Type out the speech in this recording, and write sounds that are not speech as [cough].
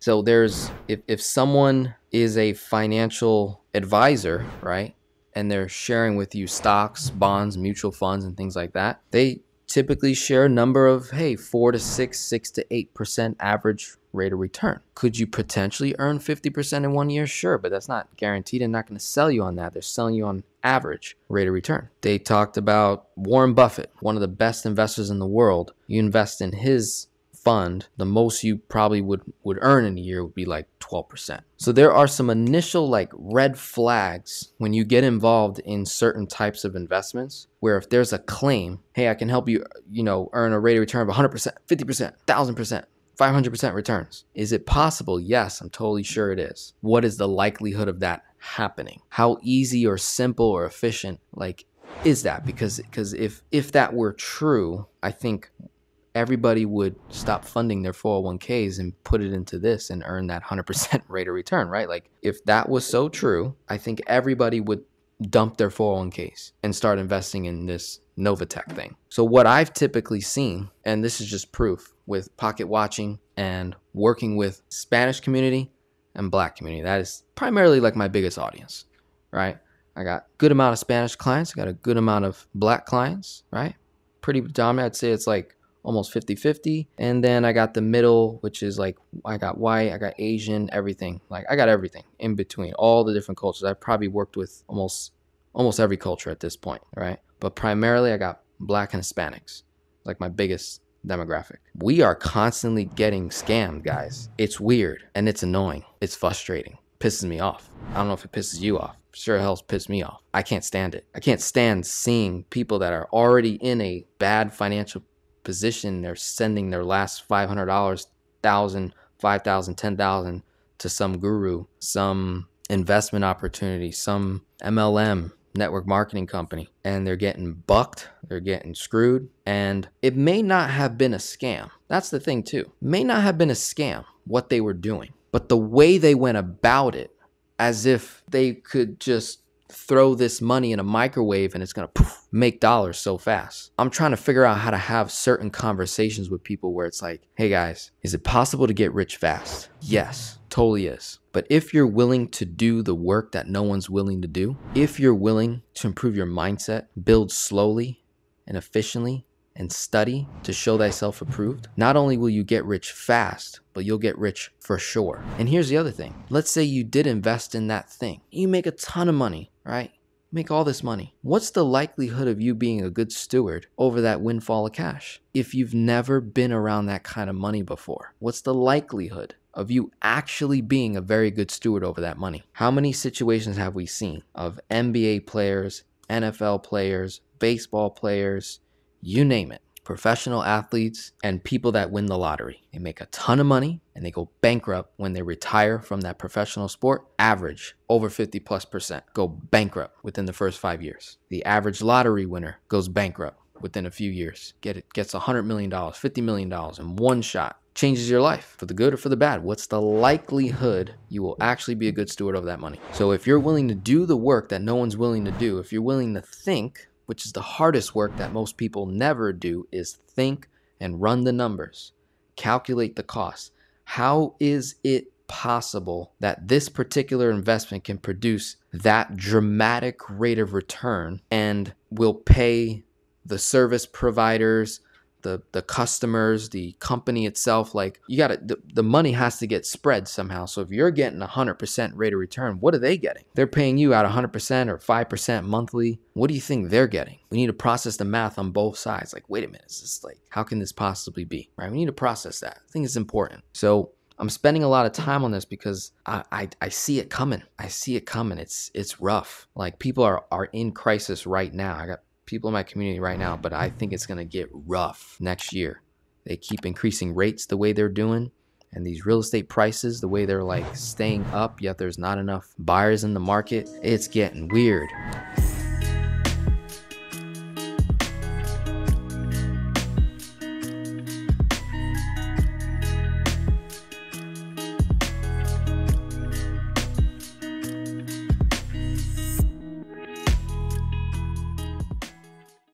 So there's if if someone is a financial advisor, right? And they're sharing with you stocks, bonds, mutual funds and things like that. They typically share a number of hey, 4 to 6, 6 to 8% average rate of return. Could you potentially earn 50% in one year? Sure, but that's not guaranteed and not going to sell you on that. They're selling you on average rate of return. They talked about Warren Buffett, one of the best investors in the world. You invest in his fund, the most you probably would would earn in a year would be like 12%. So there are some initial like red flags when you get involved in certain types of investments where if there's a claim, hey, I can help you, you know, earn a rate of return of 100%, 50%, 1000%, 500% returns. Is it possible? Yes, I'm totally sure it is. What is the likelihood of that happening? How easy or simple or efficient like is that? Because because if if that were true, I think everybody would stop funding their 401ks and put it into this and earn that 100% [laughs] rate of return, right? Like, if that was so true, I think everybody would dump their 401ks and start investing in this Novatech thing. So, what I've typically seen, and this is just proof with pocket watching and working with Spanish community and black community, that is primarily like my biggest audience, right? I got good amount of Spanish clients, I got a good amount of black clients, right? Pretty dominant. I'd say it's like almost 50 50. And then I got the middle, which is like I got white, I got Asian, everything. Like I got everything in between, all the different cultures. I probably worked with almost almost every culture at this point, right? But primarily I got black and Hispanics, like my biggest demographic. We are constantly getting scammed, guys. It's weird and it's annoying. It's frustrating. Pisses me off. I don't know if it pisses you off. Sure helps piss me off. I can't stand it. I can't stand seeing people that are already in a bad financial position, they're sending their last $500, 1000 5000 10000 to some guru, some investment opportunity, some MLM, network marketing company, and they're getting bucked, they're getting screwed, and it may not have been a scam. That's the thing, too. may not have been a scam what they were doing, but the way they went about it, as if they could just throw this money in a microwave and it's going to make dollars so fast. I'm trying to figure out how to have certain conversations with people where it's like, hey guys, is it possible to get rich fast? Yes, totally is. But if you're willing to do the work that no one's willing to do, if you're willing to improve your mindset, build slowly and efficiently, and study to show thyself approved, not only will you get rich fast, but you'll get rich for sure. And here's the other thing let's say you did invest in that thing, you make a ton of money, right? Make all this money. What's the likelihood of you being a good steward over that windfall of cash? If you've never been around that kind of money before, what's the likelihood of you actually being a very good steward over that money? How many situations have we seen of NBA players, NFL players, baseball players, you name it. Professional athletes and people that win the lottery. They make a ton of money and they go bankrupt when they retire from that professional sport. Average over 50 plus percent go bankrupt within the first five years. The average lottery winner goes bankrupt within a few years. Get it gets $100 million, $50 million in one shot. Changes your life for the good or for the bad. What's the likelihood you will actually be a good steward of that money? So if you're willing to do the work that no one's willing to do, if you're willing to think which is the hardest work that most people never do, is think and run the numbers, calculate the cost. How is it possible that this particular investment can produce that dramatic rate of return and will pay the service providers, the the customers, the company itself. Like you got to the, the money has to get spread somehow. So if you're getting a hundred percent rate of return, what are they getting? They're paying you out hundred percent or five percent monthly. What do you think they're getting? We need to process the math on both sides. Like, wait a minute, is this like how can this possibly be? Right? We need to process that. I think it's important. So I'm spending a lot of time on this because I, I, I, see it coming. I see it coming. It's it's rough. Like people are are in crisis right now. I got people in my community right now, but I think it's going to get rough next year. They keep increasing rates the way they're doing, and these real estate prices, the way they're like staying up, yet there's not enough buyers in the market. It's getting weird.